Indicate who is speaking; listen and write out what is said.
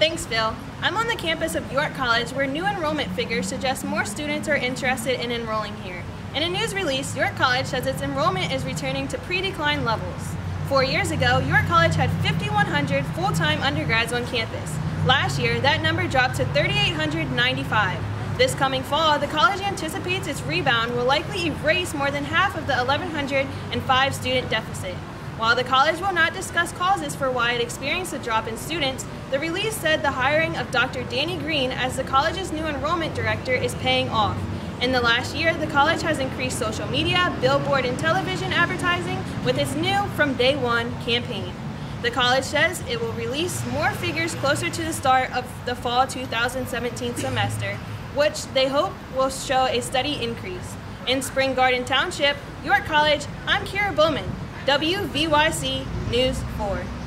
Speaker 1: Thanks, Phil. I'm on the campus of York College where new enrollment figures suggest more students are interested in enrolling here. In a news release, York College says its enrollment is returning to pre-decline levels. Four years ago, York College had 5,100 full-time undergrads on campus. Last year, that number dropped to 3,895. This coming fall, the college anticipates its rebound will likely erase more than half of the 1,105 student deficit. While the college will not discuss causes for why it experienced a drop in students, the release said the hiring of Dr. Danny Green as the college's new enrollment director is paying off. In the last year, the college has increased social media, billboard, and television advertising with its new From Day One campaign. The college says it will release more figures closer to the start of the fall 2017 semester, which they hope will show a steady increase. In Spring Garden Township, York College, I'm Khera Bowman, WVYC News 4.